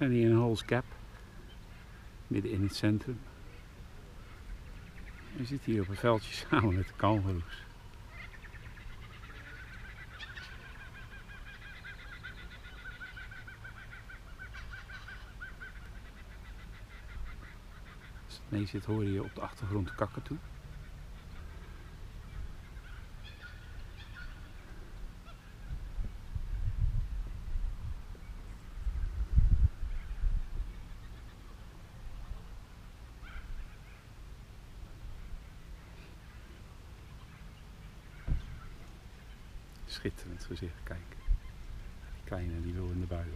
zijn hier in Halls Gap, midden in het centrum. We zitten hier op een veldje samen met de kangoeroes. Mee zit hoor je op de achtergrond de kakken toe. Schitterend gezicht, kijk. Die kleine die wil in de bui.